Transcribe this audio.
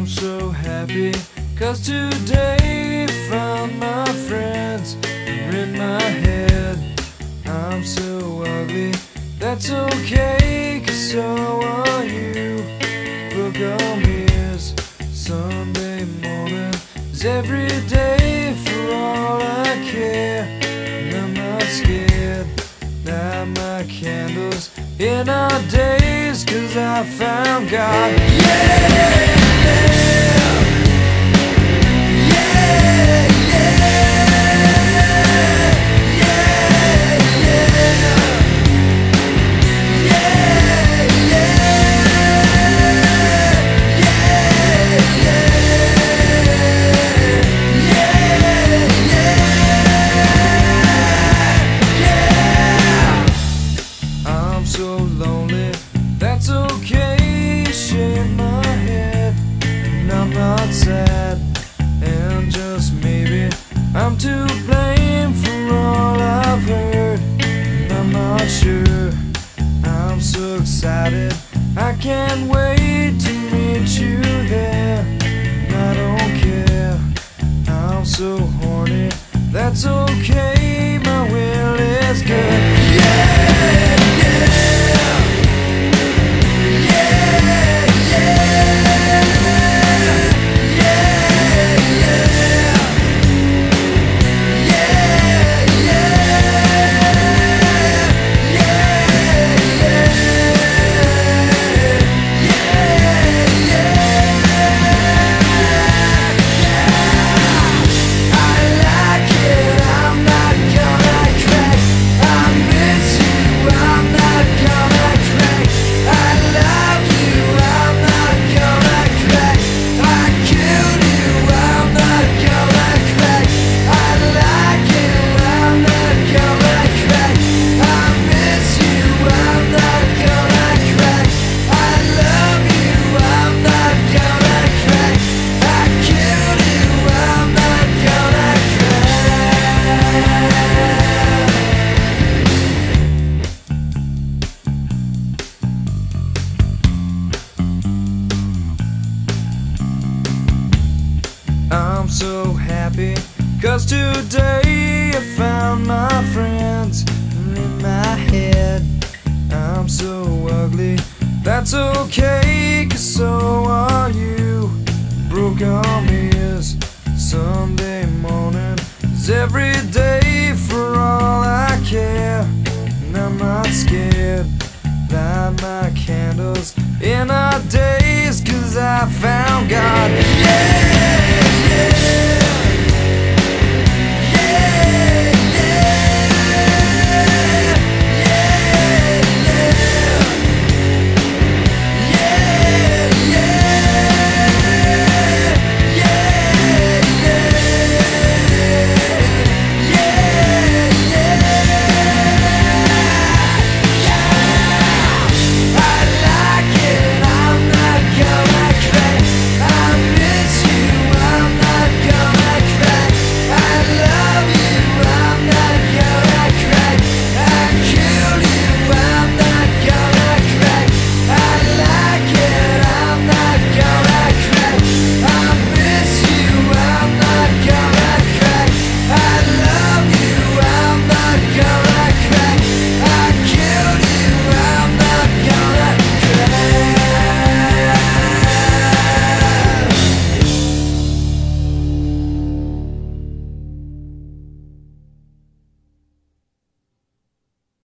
I'm so happy cause today found my friends in my head. I'm so ugly, that's okay cause so are you. Book on mirrors, Sunday morning is every day for all I care. And I'm not scared, light my candles in our days cause I found God. Yeah! Lonely, that's okay. Shake my head, and I'm not sad. And just maybe I'm to blame for all I've heard. And I'm not sure. I'm so excited, I can't wait to meet you there. And I don't care, I'm so horny, that's okay. I'm so happy. Cause today I found my friends And in my head. I'm so ugly. That's okay cause so are you. Broken arm is Sunday morning. Is every day for all I care. And I'm not scared. Light my candles in our days Cause I found God. Yeah! Yeah.